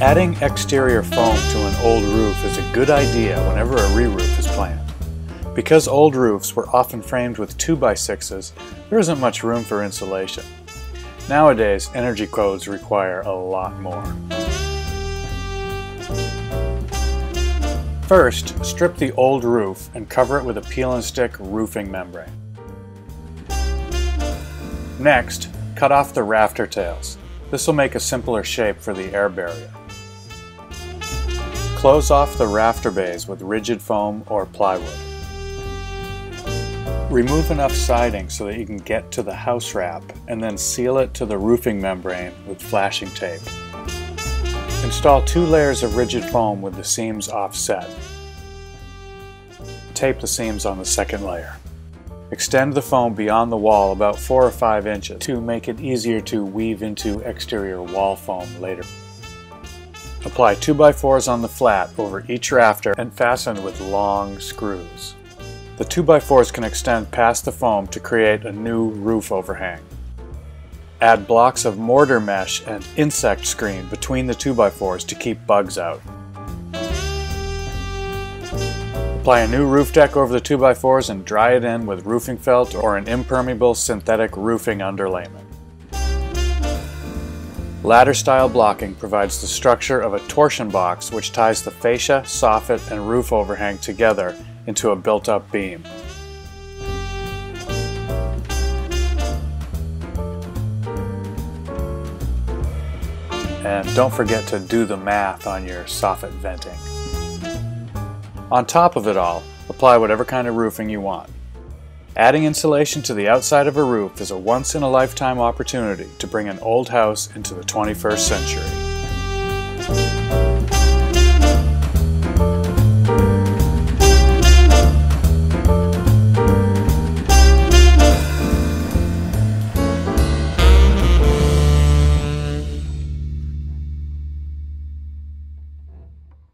Adding exterior foam to an old roof is a good idea whenever a re-roof is planned. Because old roofs were often framed with 2x6s, there isn't much room for insulation. Nowadays, energy codes require a lot more. First, strip the old roof and cover it with a peel and stick roofing membrane. Next, cut off the rafter tails. This will make a simpler shape for the air barrier. Close off the rafter bays with rigid foam or plywood. Remove enough siding so that you can get to the house wrap and then seal it to the roofing membrane with flashing tape. Install two layers of rigid foam with the seams offset. Tape the seams on the second layer. Extend the foam beyond the wall about 4 or 5 inches to make it easier to weave into exterior wall foam later. Apply 2x4s on the flat over each rafter and fasten with long screws. The 2x4s can extend past the foam to create a new roof overhang. Add blocks of mortar mesh and insect screen between the 2x4s to keep bugs out. Apply a new roof deck over the 2x4s and dry it in with roofing felt or an impermeable synthetic roofing underlayment. Ladder style blocking provides the structure of a torsion box which ties the fascia, soffit, and roof overhang together into a built-up beam. And don't forget to do the math on your soffit venting. On top of it all, apply whatever kind of roofing you want. Adding insulation to the outside of a roof is a once-in-a-lifetime opportunity to bring an old house into the 21st century.